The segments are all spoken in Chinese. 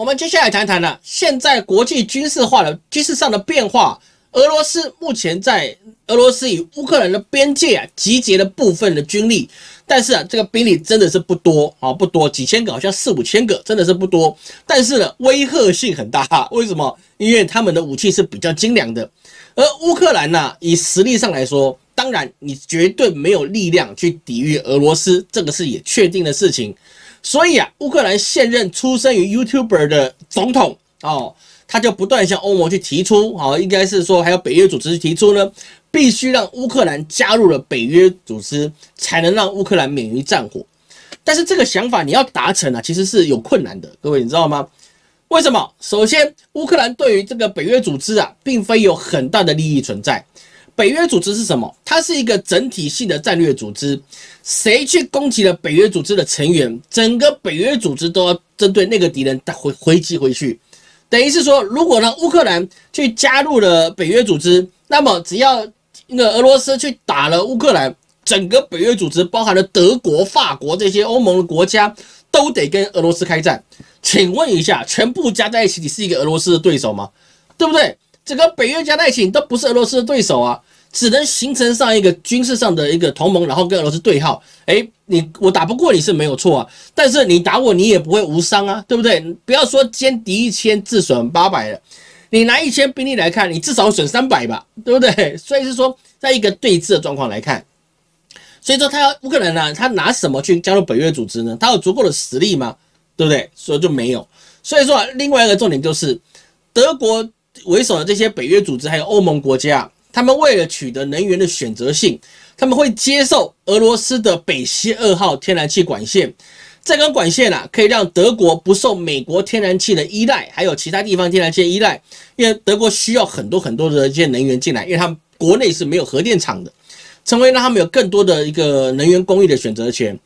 我们接下来谈谈呢，现在国际军事化的军事上的变化。俄罗斯目前在俄罗斯与乌克兰的边界啊，集结了部分的军力，但是啊，这个兵力真的是不多啊，不多，几千个，好像四五千个，真的是不多。但是呢，威吓性很大，为什么？因为他们的武器是比较精良的。而乌克兰呢，以实力上来说，当然你绝对没有力量去抵御俄罗斯，这个是也确定的事情。所以啊，乌克兰现任出生于 YouTuber 的总统哦。他就不断向欧盟去提出，好，应该是说还有北约组织提出呢，必须让乌克兰加入了北约组织，才能让乌克兰免于战火。但是这个想法你要达成啊，其实是有困难的，各位你知道吗？为什么？首先，乌克兰对于这个北约组织啊，并非有很大的利益存在。北约组织是什么？它是一个整体性的战略组织，谁去攻击了北约组织的成员，整个北约组织都要针对那个敌人回回击回去。等于是说，如果让乌克兰去加入了北约组织，那么只要那个俄罗斯去打了乌克兰，整个北约组织包含了德国、法国这些欧盟的国家，都得跟俄罗斯开战。请问一下，全部加在一起，你是一个俄罗斯的对手吗？对不对？整个北约加在一起，你都不是俄罗斯的对手啊。只能形成上一个军事上的一个同盟，然后跟俄罗斯对号。哎，你我打不过你是没有错啊，但是你打我你也不会无伤啊，对不对？不要说歼敌一千自损八百了，你拿一千兵力来看，你至少损三百吧，对不对？所以是说，在一个对峙的状况来看，所以说他要乌克兰呢，他拿什么去加入北约组织呢？他有足够的实力吗？对不对？所以就没有。所以说，另外一个重点就是德国为首的这些北约组织还有欧盟国家。他们为了取得能源的选择性，他们会接受俄罗斯的北溪二号天然气管线。这根管线啊，可以让德国不受美国天然气的依赖，还有其他地方天然气依赖。因为德国需要很多很多的这些能源进来，因为他们国内是没有核电厂的，成为让他们有更多的一个能源供应的选择权。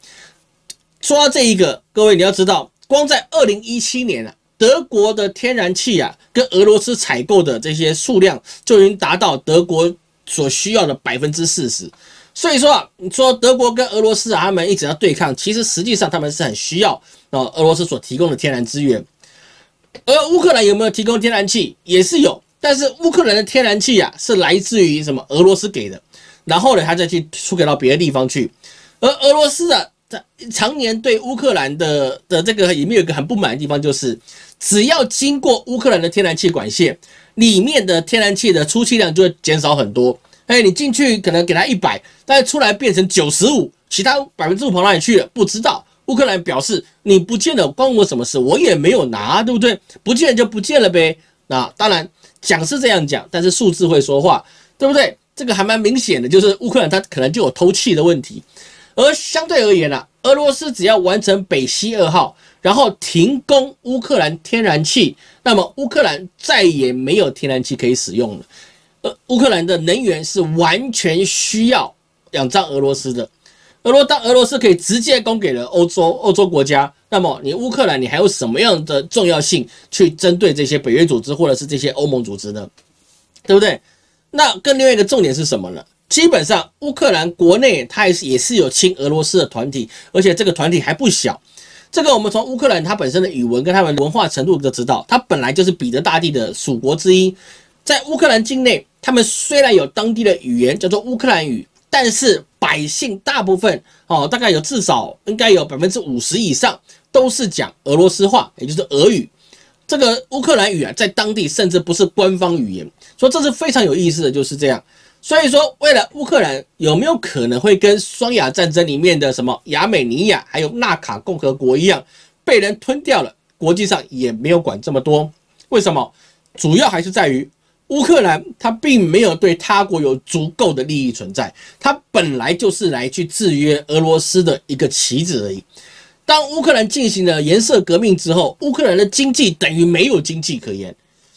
说到这一个，各位你要知道，光在二零一七年啊。德国的天然气啊，跟俄罗斯采购的这些数量就已经达到德国所需要的百分之四十。所以说啊，你说德国跟俄罗斯啊，他们一直要对抗，其实实际上他们是很需要哦俄罗斯所提供的天然资源。而乌克兰有没有提供天然气，也是有，但是乌克兰的天然气啊，是来自于什么？俄罗斯给的，然后呢，他再去输给到别的地方去。而俄罗斯啊，常年对乌克兰的的这个里面有一个很不满的地方，就是。只要经过乌克兰的天然气管线，里面的天然气的出气量就会减少很多。哎，你进去可能给他一百，但是出来变成九十五，其他百分之五跑哪里去了？不知道。乌克兰表示，你不见了，关我什么事？我也没有拿，对不对？不见就不见了呗。那当然讲是这样讲，但是数字会说话，对不对？这个还蛮明显的，就是乌克兰它可能就有偷气的问题。而相对而言呢，俄罗斯只要完成北溪二号。然后停供乌克兰天然气，那么乌克兰再也没有天然气可以使用了。呃，乌克兰的能源是完全需要仰仗俄罗斯的。俄罗当俄罗斯可以直接供给了欧洲欧洲国家，那么你乌克兰你还有什么样的重要性去针对这些北约组织或者是这些欧盟组织呢？对不对？那更另外一个重点是什么呢？基本上乌克兰国内它也是也是有亲俄罗斯的团体，而且这个团体还不小。这个我们从乌克兰它本身的语文跟他们文化程度就知道，它本来就是彼得大帝的属国之一。在乌克兰境内，他们虽然有当地的语言叫做乌克兰语，但是百姓大部分哦，大概有至少应该有百分之五十以上都是讲俄罗斯话，也就是俄语。这个乌克兰语啊，在当地甚至不是官方语言，所以这是非常有意思的，就是这样。所以说，为了乌克兰有没有可能会跟双亚战争里面的什么亚美尼亚还有纳卡共和国一样被人吞掉了？国际上也没有管这么多。为什么？主要还是在于乌克兰它并没有对他国有足够的利益存在，它本来就是来去制约俄罗斯的一个棋子而已。当乌克兰进行了颜色革命之后，乌克兰的经济等于没有经济可言。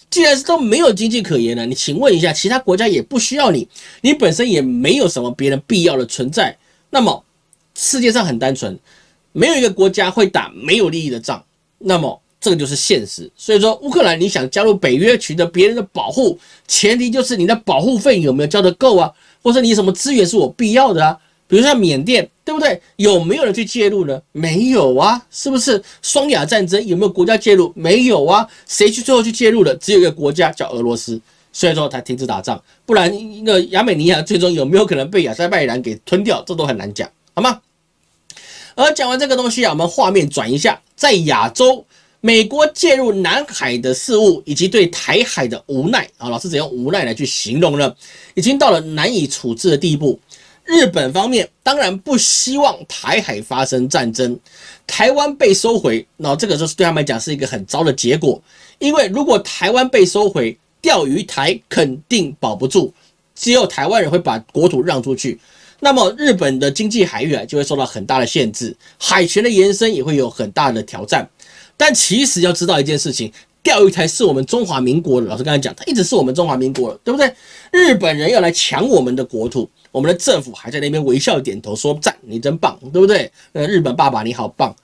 既然是都没有经济可言了，你请问一下，其他国家也不需要你，你本身也没有什么别人必要的存在。那么世界上很单纯，没有一个国家会打没有利益的仗。那么这个就是现实。所以说，乌克兰你想加入北约，取得别人的保护，前提就是你的保护费有没有交得够啊，或者你什么资源是我必要的啊？比如像缅甸，对不对？有没有人去介入呢？没有啊，是不是？双亚战争有没有国家介入？没有啊，谁去最后去介入的？只有一个国家叫俄罗斯，所以说才停止打仗。不然那亚美尼亚最终有没有可能被亚塞拜然给吞掉？这都很难讲，好吗？而讲完这个东西啊，我们画面转一下，在亚洲，美国介入南海的事物以及对台海的无奈啊，老师怎样无奈来去形容呢？已经到了难以处置的地步。日本方面当然不希望台海发生战争，台湾被收回，那这个就是对他们来讲是一个很糟的结果。因为如果台湾被收回，钓鱼台肯定保不住，只有台湾人会把国土让出去，那么日本的经济海域啊就会受到很大的限制，海权的延伸也会有很大的挑战。但其实要知道一件事情。钓鱼台是我们中华民国的，老师刚才讲，它一直是我们中华民国的，对不对？日本人要来抢我们的国土，我们的政府还在那边微笑点头说赞，你真棒，对不对？呃，日本爸爸你好棒。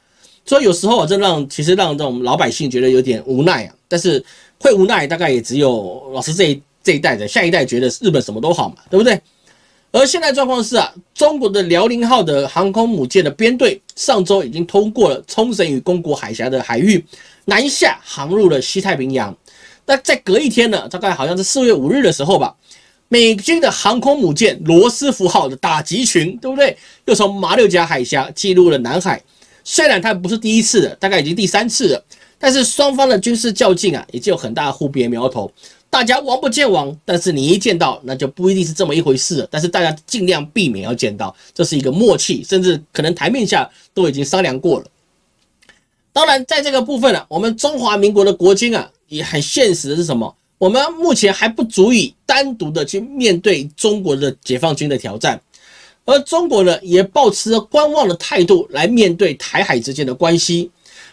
所以有时候啊，这让其实让这种老百姓觉得有点无奈啊。但是会无奈，大概也只有老师这一这一代的，下一代觉得日本什么都好嘛，对不对？而现在状况是啊，中国的辽宁号的航空母舰的编队上周已经通过了冲绳与宫古海峡的海域。南下航入了西太平洋，那在隔一天呢，大概好像是四月五日的时候吧，美军的航空母舰罗斯福号的打击群，对不对？又从马六甲海峡进入了南海。虽然它不是第一次了，大概已经第三次了，但是双方的军事较劲啊，已经有很大的互别苗头。大家王不见王，但是你一见到，那就不一定是这么一回事了。但是大家尽量避免要见到，这是一个默契，甚至可能台面下都已经商量过了。当然，在这个部分呢，我们中华民国的国军啊，也很现实的是什么？我们目前还不足以单独的去面对中国的解放军的挑战，而中国呢，也保持着观望的态度来面对台海之间的关系。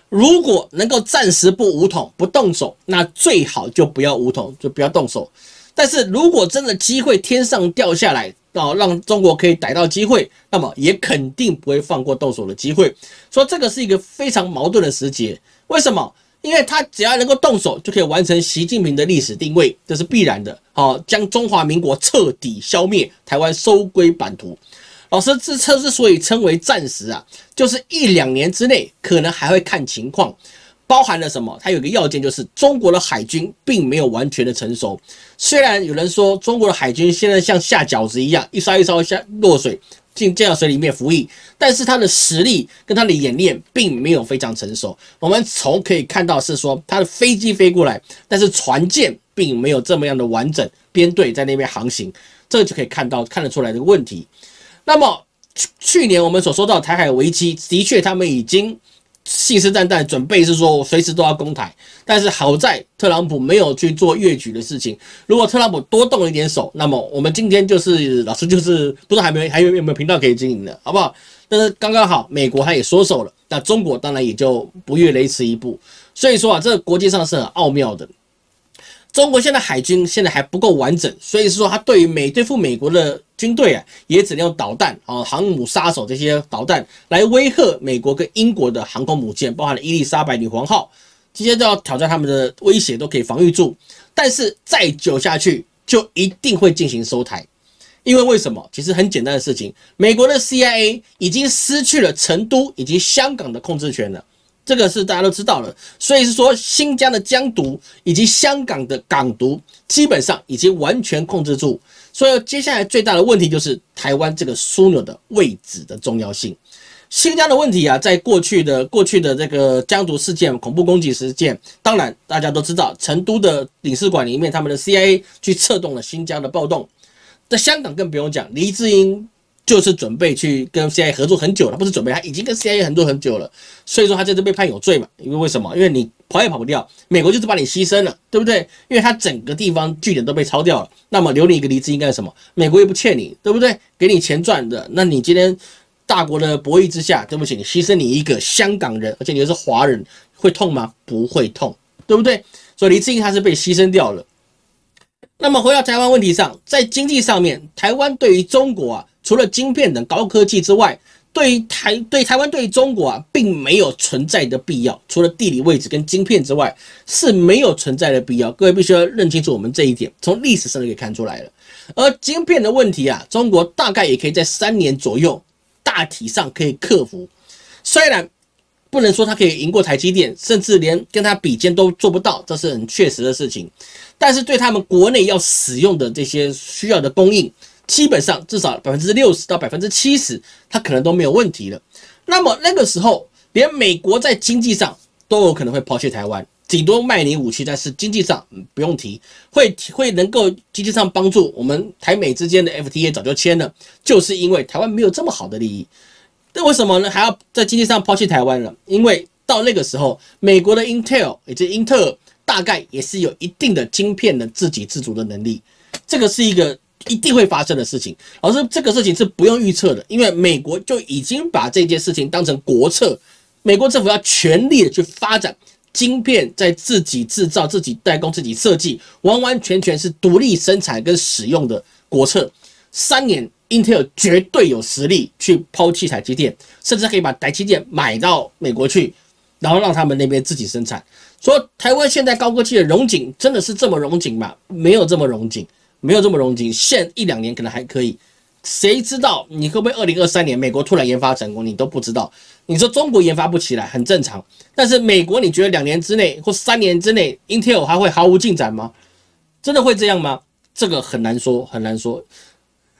如果能够暂时不武统、不动手，那最好就不要武统，就不要动手。但是如果真的机会天上掉下来，哦，让中国可以逮到机会，那么也肯定不会放过动手的机会。说这个是一个非常矛盾的时节，为什么？因为他只要能够动手，就可以完成习近平的历史定位，这是必然的。好，将中华民国彻底消灭，台湾收归版图。老师，这车之所以称为暂时啊，就是一两年之内可能还会看情况。包含了什么？它有个要件，就是中国的海军并没有完全的成熟。虽然有人说中国的海军现在像下饺子一样，一烧一烧下落水进进到水里面服役，但是他的实力跟他的演练并没有非常成熟。我们从可以看到是说，他的飞机飞过来，但是船舰并没有这么样的完整，编队在那边航行，这就可以看到看得出来的问题。那么去去年我们所说到台海危机，的确他们已经。信誓旦旦准备是说，我随时都要攻台，但是好在特朗普没有去做越举的事情。如果特朗普多动一点手，那么我们今天就是老师就是不知道还没还有有没有频道可以经营的，好不好？但是刚刚好，美国他也缩手了，那中国当然也就不越雷池一步。所以说啊，这个国际上是很奥妙的。中国现在海军现在还不够完整，所以是说他对于美对付美国的军队啊，也只能用导弹啊、航母杀手这些导弹来威吓美国跟英国的航空母舰，包含了伊丽莎白女皇号，这些都要挑战他们的威胁，都可以防御住。但是再久下去，就一定会进行收台，因为为什么？其实很简单的事情，美国的 CIA 已经失去了成都以及香港的控制权了。这个是大家都知道了，所以是说新疆的疆独以及香港的港独基本上已经完全控制住，所以接下来最大的问题就是台湾这个枢纽的位置的重要性。新疆的问题啊，在过去的过去的这个疆独事件、恐怖攻击事件，当然大家都知道，成都的领事馆里面他们的 CIA 去策动了新疆的暴动，在香港更不用讲，黎智英。就是准备去跟 CIA 合作很久了，不是准备，他已经跟 CIA 合作很久了，所以说他在这被判有罪嘛？因为为什么？因为你跑也跑不掉，美国就是把你牺牲了，对不对？因为他整个地方据点都被抄掉了，那么留你一个离子应该什么？美国又不欠你，对不对？给你钱赚的，那你今天大国的博弈之下，对不起，你牺牲你一个香港人，而且你又是华人，会痛吗？不会痛，对不对？所以黎智英他是被牺牲掉了。那么回到台湾问题上，在经济上面，台湾对于中国啊。除了晶片等高科技之外，对于台对台湾对中国啊，并没有存在的必要。除了地理位置跟晶片之外，是没有存在的必要。各位必须要认清楚我们这一点，从历史上就可以看出来了。而晶片的问题啊，中国大概也可以在三年左右大体上可以克服。虽然不能说它可以赢过台积电，甚至连跟它比肩都做不到，这是很确实的事情。但是对他们国内要使用的这些需要的供应，基本上至少百分之六十到百分之七十，它可能都没有问题了。那么那个时候，连美国在经济上都有可能会抛弃台湾，顶多卖你武器，但是经济上不用提，会会能够经济上帮助我们台美之间的 FTA 早就签了，就是因为台湾没有这么好的利益。那为什么呢？还要在经济上抛弃台湾了？因为到那个时候，美国的 Intel 以及英特尔大概也是有一定的晶片的自给自足的能力，这个是一个一定会发生的事情。而是这个事情是不用预测的，因为美国就已经把这件事情当成国策，美国政府要全力的去发展晶片，在自己制造、自己代工、自己设计，完完全全是独立生产跟使用的国策。三年。Intel 绝对有实力去抛弃台积电，甚至可以把台积电买到美国去，然后让他们那边自己生产。说台湾现在高科技的融景真的是这么融景吗？没有这么融景，没有这么容景。现一两年可能还可以，谁知道你会不会二零二三年美国突然研发成功？你都不知道。你说中国研发不起来很正常，但是美国你觉得两年之内或三年之内 Intel 还会毫无进展吗？真的会这样吗？这个很难说，很难说。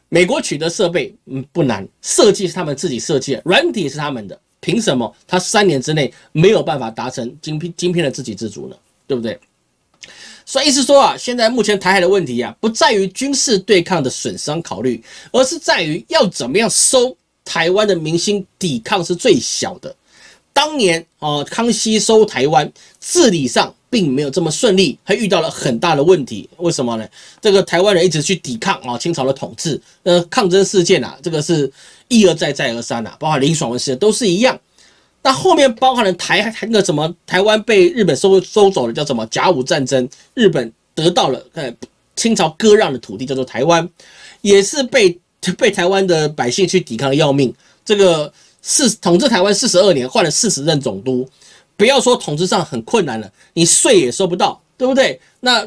美国取得设备，嗯，不难，设计是他们自己设计的，软体是他们的，凭什么他三年之内没有办法达成晶片晶片的自给自足呢？对不对？所以意思说啊，现在目前台海的问题啊，不在于军事对抗的损伤考虑，而是在于要怎么样收台湾的民心，抵抗是最小的。当年啊，康熙收台湾，治理上。并没有这么顺利，还遇到了很大的问题。为什么呢？这个台湾人一直去抵抗啊，清朝的统治。呃，抗争事件啊，这个是一而再再而三呐，包括林爽文事件都是一样。那后面包含了台台那个什么台湾被日本收收走了，叫什么甲午战争，日本得到了呃清朝割让的土地，叫做台湾，也是被 被台湾的百姓去抵抗的要命。这个四统治台湾四十二年，换了四十任总督。不要说统治上很困难了，你税也收不到，对不对？那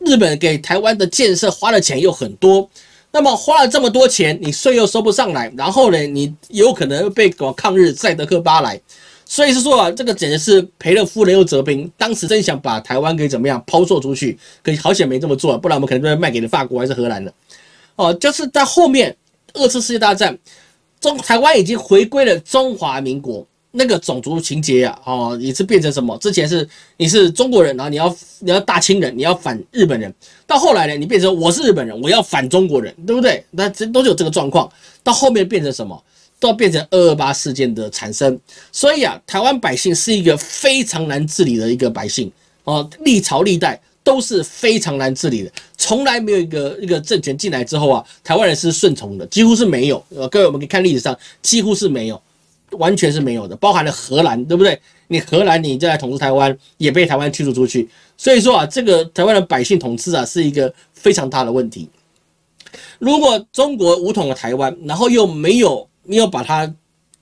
日本给台湾的建设花的钱又很多，那么花了这么多钱，你税又收不上来，然后呢，你有可能被搞抗日赛德克巴莱，所以是说啊，这个简直是赔了夫人又折兵。当时真想把台湾给怎么样抛售出去，可好险没这么做，不然我们可能就要卖给了法国还是荷兰了。哦，就是在后面二次世界大战，中台湾已经回归了中华民国。那个种族情节呀，哦，也是变成什么？之前是你是中国人，然后你要你要大清人，你要反日本人。到后来呢，你变成我是日本人，我要反中国人，对不对？那这都有这个状况。到后面变成什么？都要变成二二八事件的产生。所以啊，台湾百姓是一个非常难治理的一个百姓哦，历朝历代都是非常难治理的，从来没有一个一个政权进来之后啊，台湾人是顺从的，几乎是没有。呃，各位我们可以看历史上，几乎是没有。完全是没有的，包含了荷兰，对不对？你荷兰你在统治台湾，也被台湾驱逐出去。所以说啊，这个台湾的百姓统治啊，是一个非常大的问题。如果中国武统了台湾，然后又没有没有把它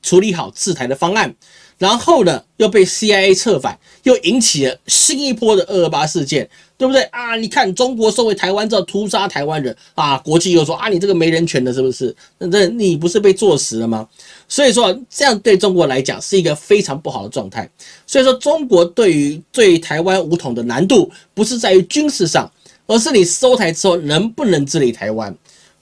处理好制台的方案，然后呢又被 CIA 策反，又引起了新一波的二二八事件。对不对啊？你看中国收回台湾之后屠杀台湾人啊，国际又说啊，你这个没人权的，是不是？那这你不是被坐实了吗？所以说这样对中国来讲是一个非常不好的状态。所以说中国对于对台湾武统的难度不是在于军事上，而是你收台之后能不能治理台湾。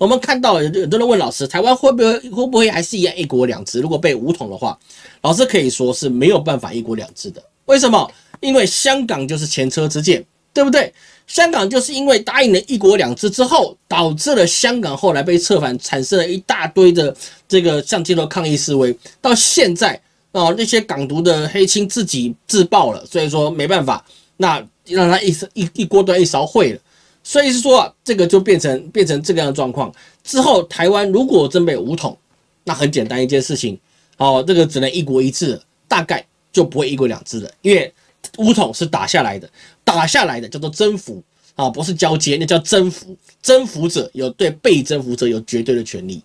我们看到有很多人问老师，台湾会不会会不会还是一样一国两制？如果被武统的话，老师可以说是没有办法一国两制的。为什么？因为香港就是前车之鉴。对不对？香港就是因为答应了一国两制之后，导致了香港后来被策反，产生了一大堆的这个像街头抗议示威。到现在啊，那些港独的黑青自己自爆了，所以说没办法，那让他一一一锅端一勺烩了。所以是说，这个就变成变成这个样的状况。之后台湾如果真被武统，那很简单一件事情，哦，这个只能一国一制，大概就不会一国两制了，因为。武统是打下来的，打下来的叫做征服啊，不是交接，那叫征服。征服者有对被征服者有绝对的权利。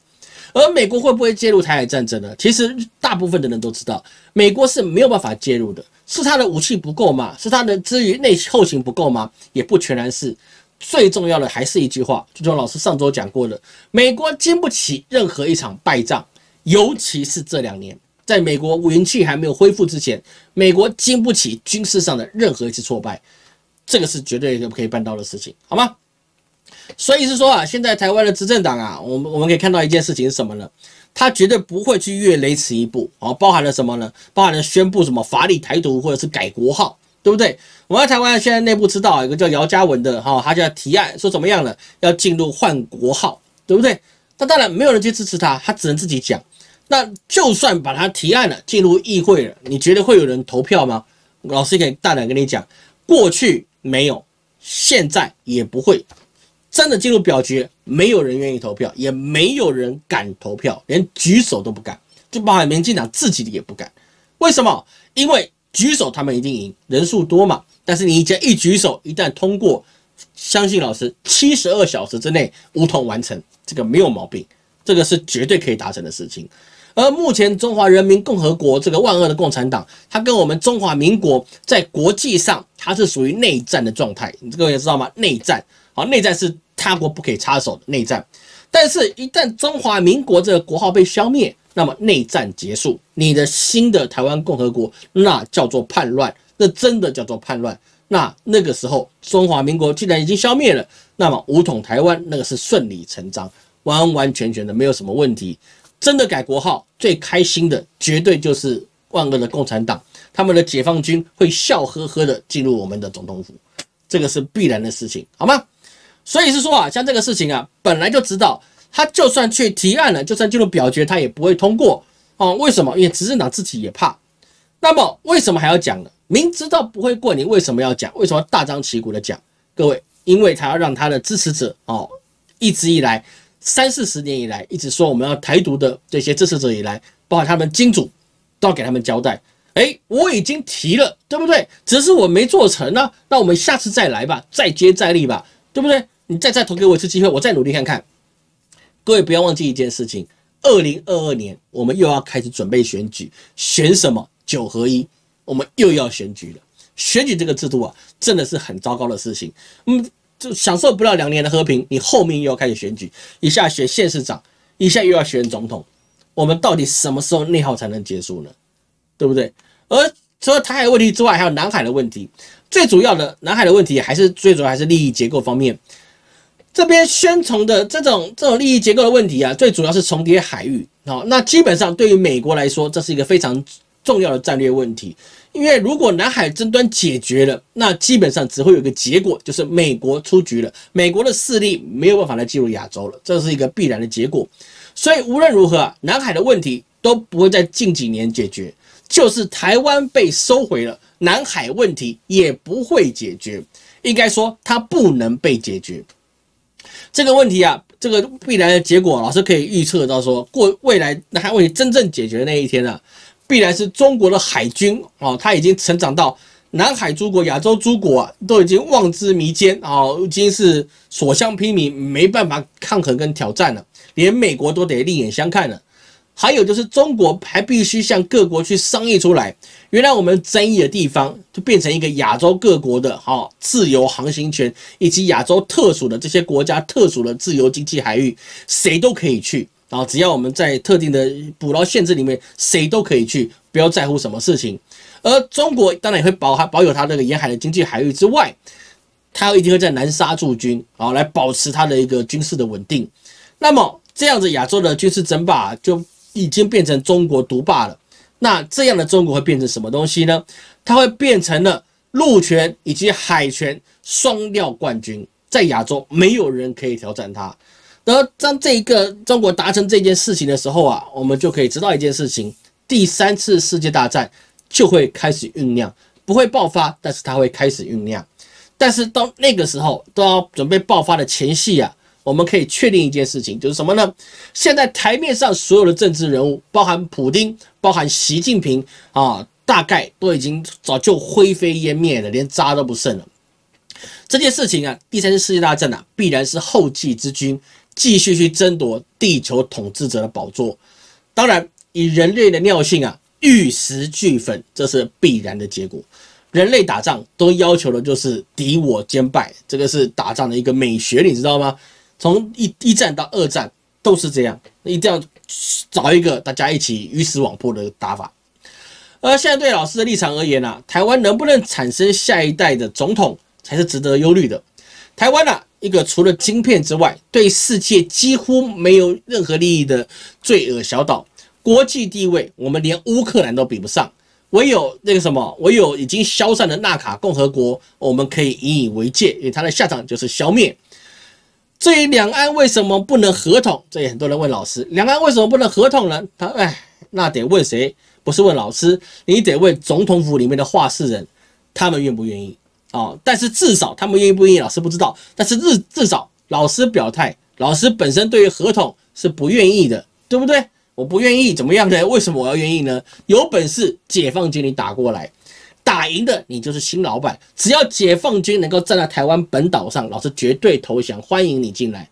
而美国会不会介入台海战争呢？其实大部分的人都知道，美国是没有办法介入的。是他的武器不够吗？是他的资源内后勤不够吗？也不全然是。最重要的还是一句话，就像老师上周讲过的，美国经不起任何一场败仗，尤其是这两年，在美国武器还没有恢复之前，美国经不起军事上的任何一次挫败，这个是绝对可以办到的事情，好吗？所以是说啊，现在台湾的执政党啊，我们我们可以看到一件事情是什么呢？他绝对不会去越雷池一步啊，包含了什么呢？包含了宣布什么法理台独或者是改国号，对不对？我们在台湾现在内部知道有个叫姚嘉文的哈，他就要提案说怎么样了，要进入换国号，对不对？那当然没有人去支持他，他只能自己讲。那就算把他提案了，进入议会了，你觉得会有人投票吗？老师可以大胆跟你讲，过去没有，现在也不会。真的进入表决，没有人愿意投票，也没有人敢投票，连举手都不敢，就包含民进党自己的也不敢。为什么？因为举手他们一定赢，人数多嘛。但是你只要一举手，一旦通过，相信老师，七十二小时之内无痛完成，这个没有毛病，这个是绝对可以达成的事情。而目前中华人民共和国这个万恶的共产党，它跟我们中华民国在国际上，它是属于内战的状态。你这个也知道吗？内战，好，内战是。他国不可以插手的内战，但是，一旦中华民国这个国号被消灭，那么内战结束，你的新的台湾共和国，那叫做叛乱，那真的叫做叛乱。那那个时候，中华民国既然已经消灭了，那么武统台湾，那个是顺理成章，完完全全的没有什么问题。真的改国号，最开心的绝对就是万恶的共产党，他们的解放军会笑呵呵的进入我们的总统府，这个是必然的事情，好吗？所以是说啊，像这个事情啊，本来就知道，他就算去提案了，就算进入表决，他也不会通过哦。为什么？因为执政党自己也怕。那么为什么还要讲呢？明知道不会过，你为什么要讲？为什么要大张旗鼓的讲？各位，因为他要让他的支持者哦，一直以来三四十年以来，一直说我们要台独的这些支持者以来，包括他们金主，都要给他们交代。哎，我已经提了，对不对？只是我没做成呢。那我们下次再来吧，再接再厉吧，对不对？你再再投给我一次机会，我再努力看看。各位不要忘记一件事情：二零二二年我们又要开始准备选举，选什么？九合一，我们又要选举了。选举这个制度啊，真的是很糟糕的事情。嗯，就享受不了两年的和平，你后面又要开始选举，一下选县市长，一下又要选总统，我们到底什么时候内耗才能结束呢？对不对？而除了台海问题之外，还有南海的问题。最主要的南海的问题，还是最主要还是利益结构方面。这边宣崇的这种这种利益结构的问题啊，最主要是重叠海域啊。那基本上对于美国来说，这是一个非常重要的战略问题。因为如果南海争端解决了，那基本上只会有一个结果，就是美国出局了，美国的势力没有办法来进入亚洲了，这是一个必然的结果。所以无论如何，南海的问题都不会在近几年解决，就是台湾被收回了，南海问题也不会解决。应该说，它不能被解决。这个问题啊，这个必然的结果，老师可以预测到，说过未来南海问题真正解决的那一天啊，必然是中国的海军哦，它已经成长到南海诸国、亚洲诸国啊，都已经望之弥坚啊，已经是所向披靡，没办法抗衡跟挑战了，连美国都得另眼相看了。还有就是中国还必须向各国去商议出来，原来我们争议的地方就变成一个亚洲各国的哈自由航行权，以及亚洲特殊的这些国家特殊的自由经济海域，谁都可以去，然后只要我们在特定的捕捞限制里面，谁都可以去，不要在乎什么事情。而中国当然也会保还保有它这个沿海的经济海域之外，它一定会在南沙驻军，啊，来保持它的一个军事的稳定。那么这样子亚洲的军事争霸就。已经变成中国独霸了，那这样的中国会变成什么东西呢？它会变成了陆权以及海权双料冠军，在亚洲没有人可以挑战它。而当这一个中国达成这件事情的时候啊，我们就可以知道一件事情：第三次世界大战就会开始酝酿，不会爆发，但是它会开始酝酿。但是到那个时候都要准备爆发的前夕啊。我们可以确定一件事情，就是什么呢？现在台面上所有的政治人物，包含普京，包含习近平啊，大概都已经早就灰飞烟灭了，连渣都不剩了。这件事情啊，第三次世界大战啊，必然是后继之军，继续去争夺地球统治者的宝座。当然，以人类的尿性啊，玉石俱焚，这是必然的结果。人类打仗都要求的就是敌我兼败，这个是打仗的一个美学，你知道吗？从一一战到二战都是这样，一定要找一个大家一起鱼死网破的打法。而现在对老师的立场而言啊，台湾能不能产生下一代的总统才是值得忧虑的。台湾啊，一个除了晶片之外，对世界几乎没有任何利益的罪恶小岛，国际地位我们连乌克兰都比不上，唯有那个什么，唯有已经消散的纳卡共和国，我们可以引以为戒，因为它的下场就是消灭。至于两岸为什么不能合同，这也很多人问老师，两岸为什么不能合同呢？他哎，那得问谁？不是问老师，你得问总统府里面的话事人，他们愿不愿意啊？但是至少他们愿意不愿意，老师不知道。但是至至少老师表态，老师本身对于合同是不愿意的，对不对？我不愿意怎么样呢？为什么我要愿意呢？有本事解放军你打过来，打赢的你就是新老板。只要解放军能够站在台湾本岛上，老师绝对投降，欢迎你进来。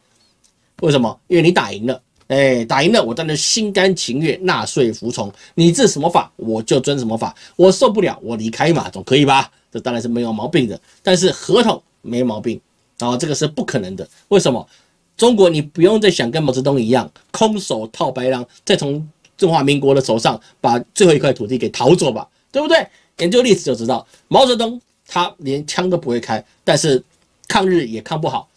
为什么？因为你打赢了。哎，打赢了，我当然心甘情愿纳税服从。你治什么法，我就遵什么法。我受不了，我离开嘛，总可以吧？这当然是没有毛病的。但是合同没毛病，啊，这个是不可能的。为什么？中国你不用再想跟毛泽东一样空手套白狼，再从中华民国的手上把最后一块土地给逃走吧，对不对？研究历史就知道，毛泽东他连枪都不会开，但是抗日也抗不好，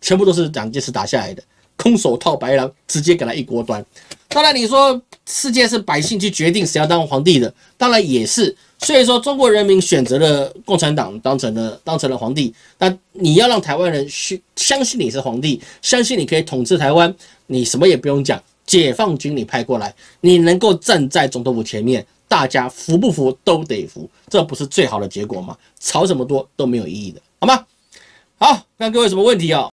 全部都是蒋介石打下来的。空手套白狼，直接给他一锅端。当然，你说世界是百姓去决定谁要当皇帝的，当然也是。所以说，中国人民选择了共产党当成了当成了皇帝。那你要让台湾人去相信你是皇帝，相信你可以统治台湾，你什么也不用讲，解放军你派过来，你能够站在总统府前面，大家服不服都得服，这不是最好的结果吗？吵这么多都没有意义的，好吗？好，看各位什么问题啊？